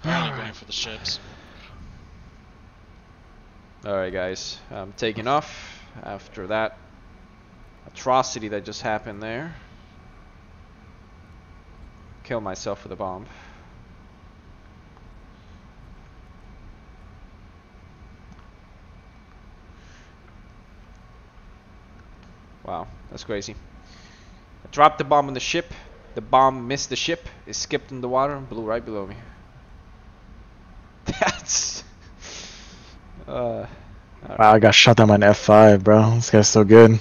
Apparently going for the ships. Alright guys, I'm taking off after that atrocity that just happened there. Kill myself with a bomb. Wow, that's crazy. I dropped the bomb on the ship. The bomb missed the ship. It skipped in the water and blew right below me. That's. Uh, Wow, I got shot down by an F5, bro. This guy's so good.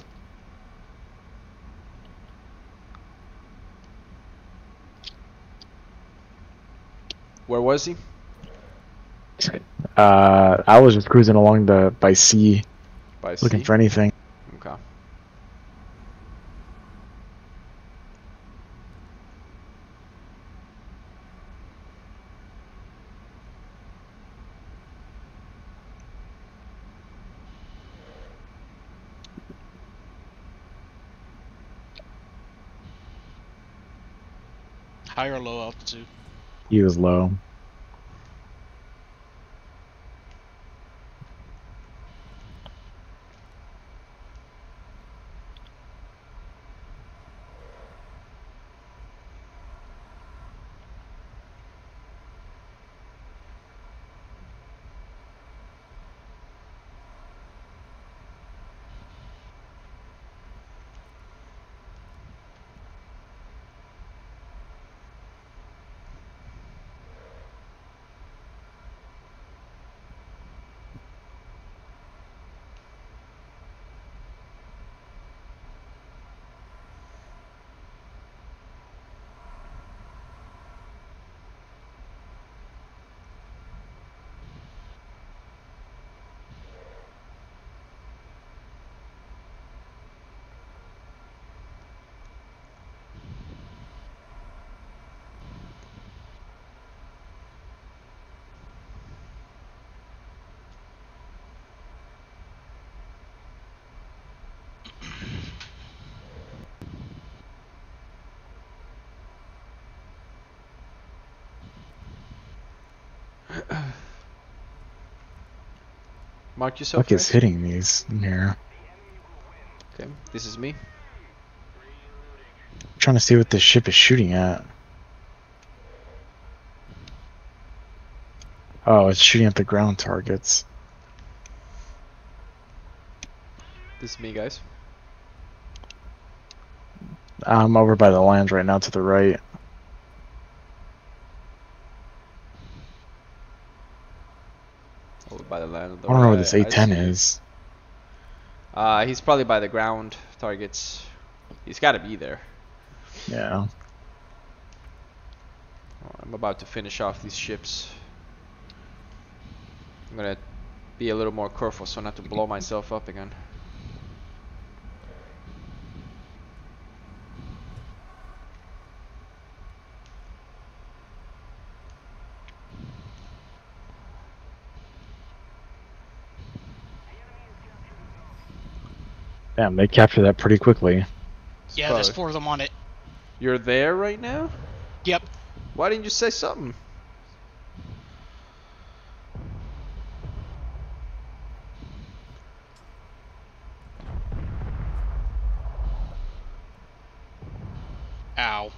where was he? Uh, I was just cruising along the by sea, By looking sea? for anything. Okay. High or low altitude? He was low. Mark yourself. Fuck is hitting these here. Okay, this is me. I'm trying to see what this ship is shooting at. Oh, it's shooting at the ground targets. This is me, guys. I'm over by the land right now to the right. Over by the land. of the I don't know where this I A10 is. Uh, he's probably by the ground targets. He's got to be there. Yeah. I'm about to finish off these ships. I'm gonna be a little more careful so not to blow myself up again. Damn, they captured that pretty quickly. Yeah, there's four of them on it. You're there right now? Yep. Why didn't you say something? Ow.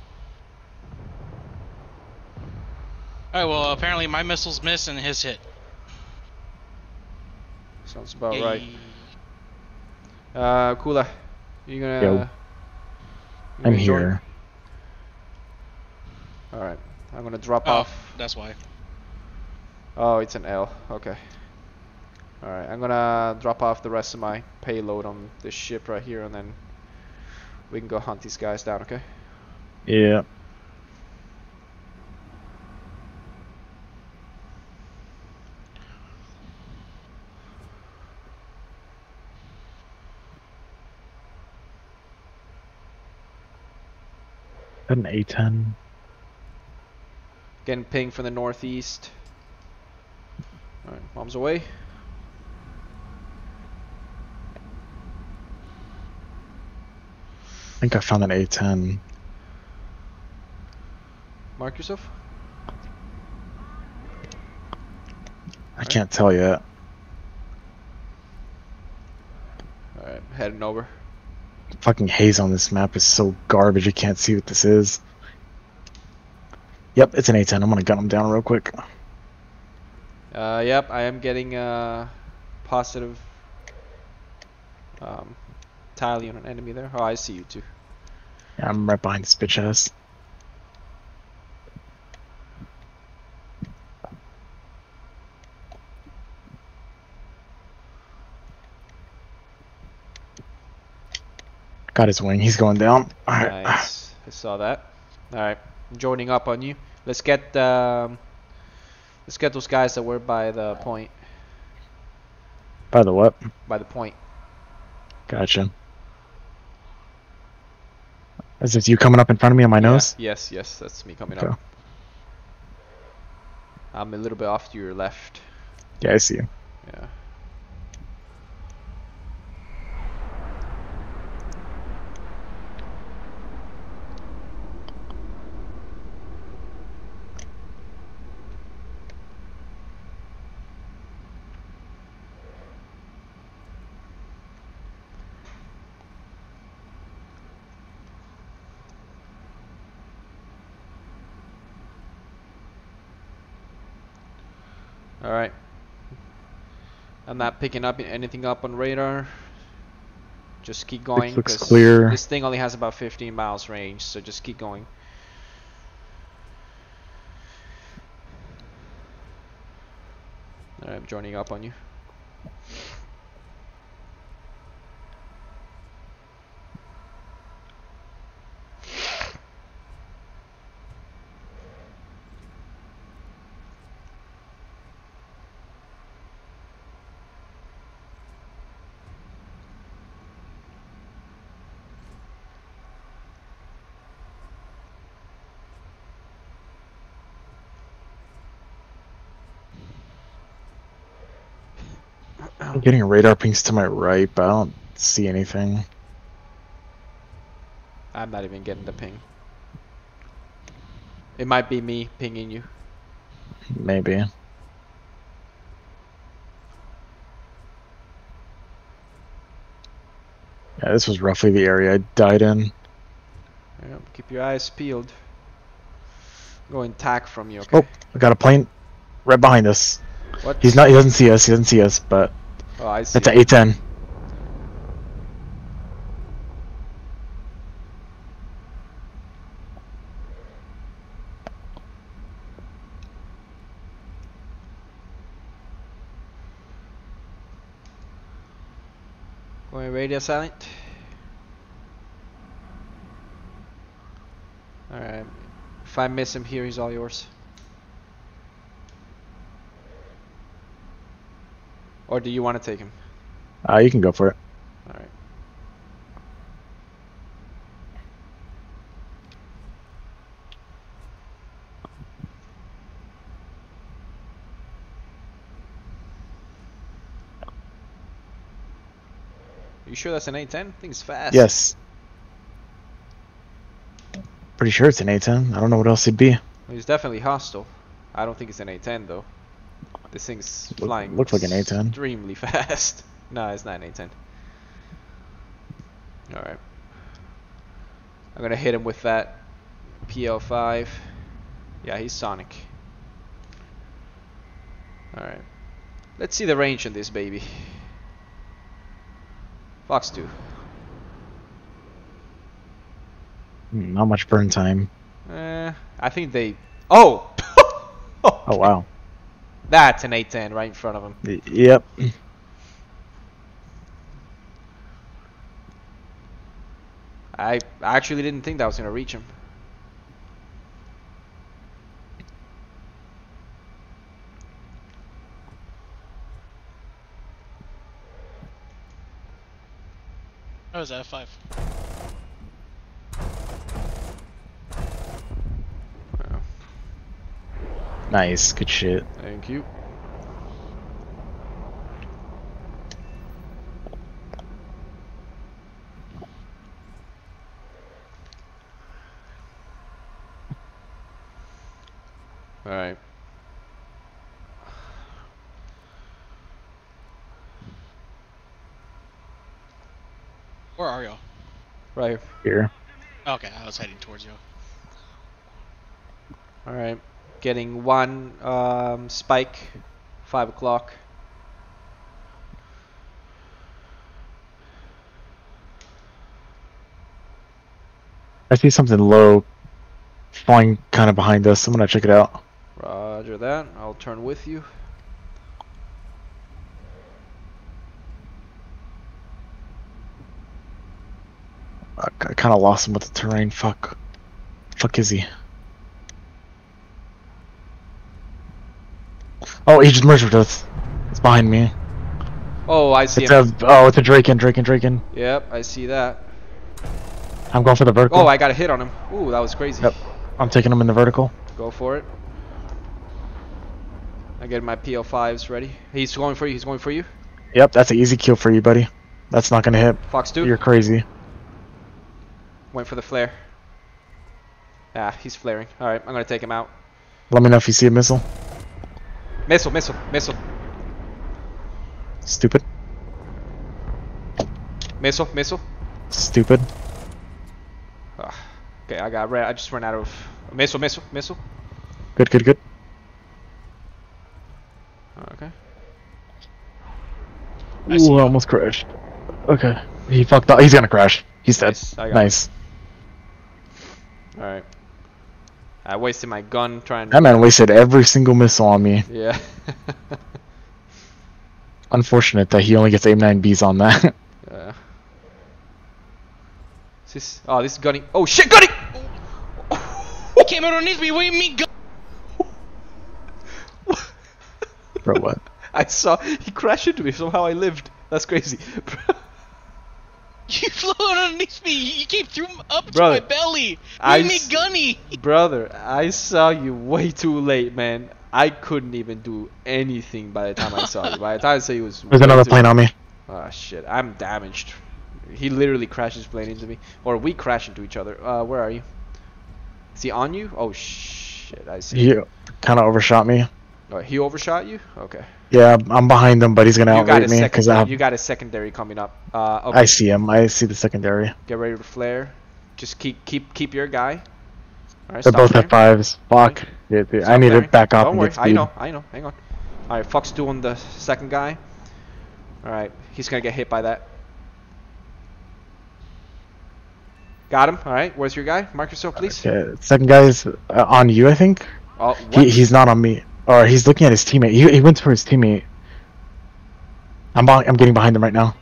Alright, well, apparently my missiles miss and his hit. Sounds about Yay. right. Uh, Kula, you gonna? Yo. you I'm gonna join? here. All right, I'm gonna drop Oh, off. that's why. Oh, it's an L. Okay. All right, I'm gonna drop off the rest of my payload on this ship right here, and then we can go hunt these guys down. Okay. Yeah. An A10. Getting ping from the northeast. All right, bombs away. I think I found an A10. Mark yourself. I can't tell yet. Alright, heading over. Fucking haze on this map is so garbage. You can't see what this is. Yep, it's an A10. I'm gonna gun him down real quick. Uh, yep, I am getting uh, positive um, tally on an enemy there. Oh, I see you too. Yeah, I'm right behind this bitch ass. Got his wing. He's going down. Nice. I saw that. Alright, I'm joining up on you. Let's get um, let's get those guys that were by the point. By the what? By the point. Gotcha. Is this you coming up in front of me on my Yeah, nose? Yes, yes, that's me coming Okay. up. I'm a little bit off to your left. Yeah, I see you. Yeah. All right. I'm not picking up anything up on radar. Just keep going. looks clear. This thing only has about 15 miles range, so just keep going. Alright, I'm joining up on you. I'm getting radar pings to my right, but I don't see anything. I'm not even getting the ping. It might be me pinging you. Maybe. Yeah, this was roughly the area I died in. Yeah, keep your eyes peeled. Going tack from you, okay? Oh, I got a plane right behind us. What? He's not. He doesn't see us. He doesn't see us. But Oh, I see. it's an A10. Going radio silent. Alright. If I miss him here, he's all yours. Or do you want to take him? Uh, you can go for it. Alright. You sure that's an A10? I think it's fast. Yes. Pretty sure it's an A10. I don't know what else it'd be. He's definitely hostile. I don't think it's an A10 though. This thing's Look- flying. looks like an A10. Extremely fast. no, it's not an A10. All right. I'm gonna hit him with that PL5. Yeah, he's Sonic. All right. Let's see the range on this baby. Fox 2. Hmm, Not much burn time. Eh, I think they. Oh. Oh wow. That's an A10 right in front of him. Yep. I actually didn't think that was gonna reach him. That was F5. Well, Nice, good shit. Thank you. Alright. Where are y'all? Right here. Okay, I was heading towards you. Alright. Getting one um, spike. Five o'clock. I see something low flying kind of behind us. I'm gonna check it out. Roger that. I'll turn with you. I, I kind of lost him with the terrain. Fuck. Fuck is he? Oh, he just merged with us. It's behind me. Oh, I see It's him. a oh, it's a Draken, Draken, Draken. Yep, I see that. I'm going for the vertical. Oh, I got a hit on him. Ooh, that was crazy. Yep. I'm taking him in the vertical. Go for it. I get my PL5s ready. He's going for you. He's going for you. Yep, that's an easy kill for you, buddy. That's not gonna hit. Fox 2 You're crazy. went for the flare. Ah, he's flaring. All right, I'm gonna take him out. Let me know if you see a missile. Missile, missile, missile, Stupid. missile, missile. Stupid. Ah, okay, I got red. I just ran out of missile, missile, missile. Good, good, good. Okay. I see Ooh, almost crashed. Okay. He fucked up. He's gonna crash. He's dead. Nice, Nice. All right. I wasted my gun trying. That man wasted every single missile on me. Yeah. Unfortunate that he only gets aim 9Bs on that. yeah. Uh, is this? Oh, this is gunning. Oh shit, gunning! He came underneath me. What do you mean? Go- Bro, what? I saw he crashed into me. Somehow I lived. That's crazy. you flew underneath me. You came through up Brother, to my belly. What I do you mean, s- gunny? Brother, I saw you way too late, man. I couldn't even do anything by the time I saw you. By the time I saw you, it was. There's another too- plane on me. Ah shit, I'm damaged. He literally crashed his plane into me, or we crashed into each other. Uh, where are you? Is he on you? Oh shit, I see. You kind of overshot me. Oh, he overshot you? Okay. Yeah, I'm behind him, but he's gonna You outrate me because I have. You got a secondary coming up. Uh, okay. I see him. I see the secondary. Get ready to flare. Just keep keep keep your guy. All right. They both have fives. Fuck. Yeah, dude, I need to back off Don't worry. I know. I know. Hang on. All right. Fox doing the second guy. All right. He's gonna get hit by that. Got him. All right. Where's your guy? Mark yourself, please. Yeah, second guy is uh, on you, I think. Oh, He, he's not on me. Or he's looking at his teammate. He, he went for his teammate. I'm I'm getting behind him right now.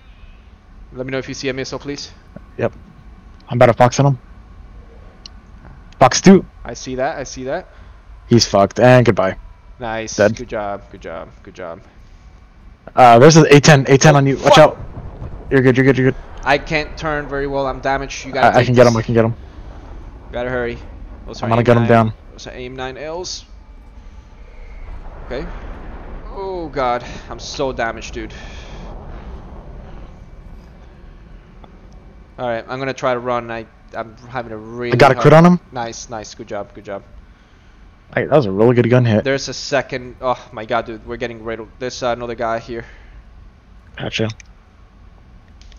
Let me know if you see a missile, please. Yep. I'm about to fox on him. Fox two. I see that. I see that. He's fucked. And goodbye. Nice. Dead. Good job. Good job. Good job. Uh, there's an A10. A10 on you. Watch Fuck. out. You're good. You're good. You're good. I can't turn very well. I'm damaged. You gotta. I, I can get him. I can get him. Gotta hurry. Those I'm gonna get him down. Those aim 9Ls. Okay. Oh god, I'm so damaged, dude. Alright, I'm gonna try to run. I, I'm having a really I got a hard- crit on him. Nice, nice. Good job, good job. Hey, that was a really good gun hit. There's a second. Oh my god, dude. We're getting riddled. There's uh, another guy here. Gotcha.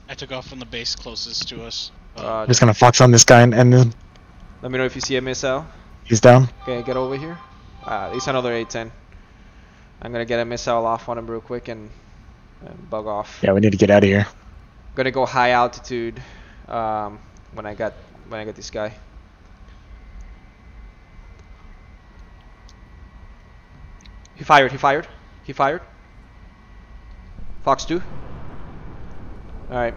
I took off from the base closest to us. Uh, Uh, Just gonna fox on this guy and, and then let me know if you see a missile. he's down. Okay, get over here. Uh, it's another A10. I'm gonna get a missile off on him real quick and, and bug off. Yeah, we need to get out of here. I'm gonna go high altitude um, when I got when I get this guy. He fired. He fired. He fired. Fox two. All right.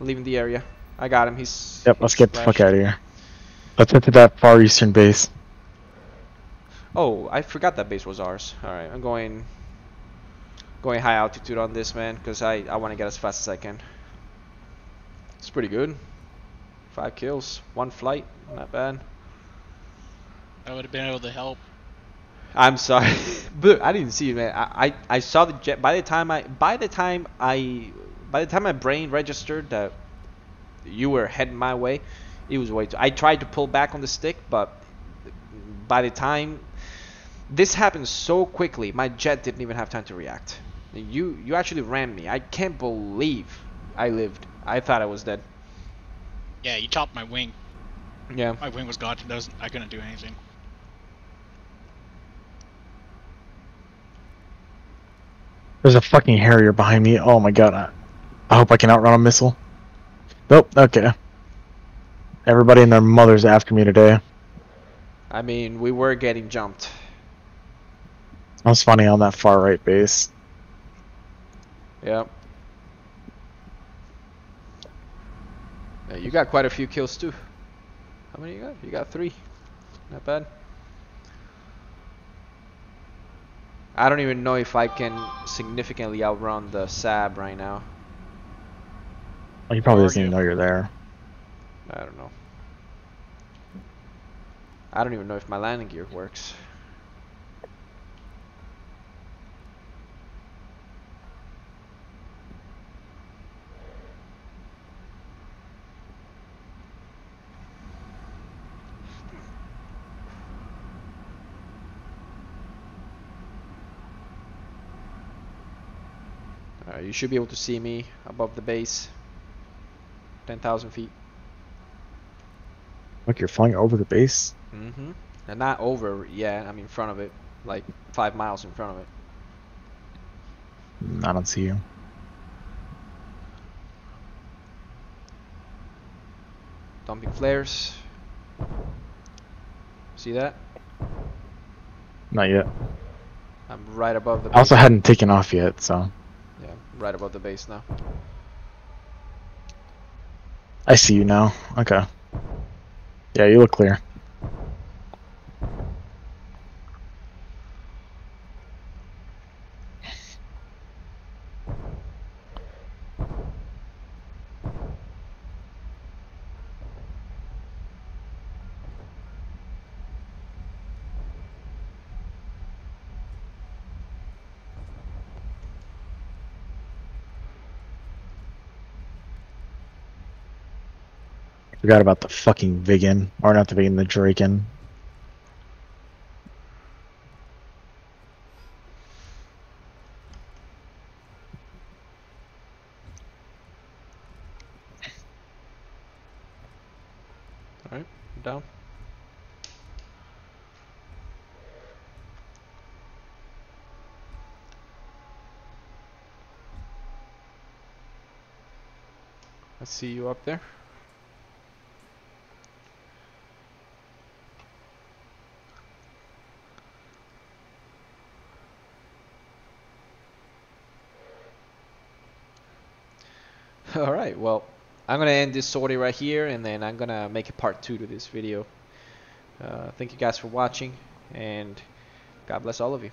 I'm leaving the area. I got him. He's. Yep, let's get the fuck out of here. Let's head to that far eastern base. Oh, I forgot that base was ours. All right, I'm going. Going high altitude on this man because I I want to get as fast as I can. It's pretty good. Five kills, one flight, not bad. I would have been able to help. I'm sorry, but I didn't see it, man. I, I I saw the jet. By the time I by the time I by the time my brain registered that you were heading my way, it was way too. I tried to pull back on the stick, but by the time this happened so quickly, my jet didn't even have time to react. You you actually rammed me. I can't believe I lived. I thought I was dead. Yeah, you chopped my wing. Yeah. My wing was gone. Was, I couldn't do anything. There's a fucking Harrier behind me. Oh my god. I, I hope I can outrun a missile. Nope. Okay. Everybody and their mother's after me today. I mean, we were getting jumped. That was funny on that far right base. Yep. Yeah, you got quite a few kills too. How many you got? You got three. Not bad. I don't even know if I can significantly outrun the Sab right now. Well, he probably doesn't even know you're there. I don't know. I don't even know if my landing gear works. Uh, you should be able to see me above the base. 10,000 feet. Look, you're flying over the base. Mm-hmm. And not over yet, I'm in front of it. Like five miles in front of it. I don't see you. Dumping flares. See that? Not yet. I'm right above the I also hadn't taken off yet, so Yeah, right above the base now. I see you now. Okay. Yeah, you look clear. Forgot about the fucking Viggen. Or not the Viggen, the Draken. Alright, down. I see you up there. Alright, well, I'm gonna end this sortie right here and then I'm gonna make a part two to this video. Uh, thank you guys for watching and God bless all of you.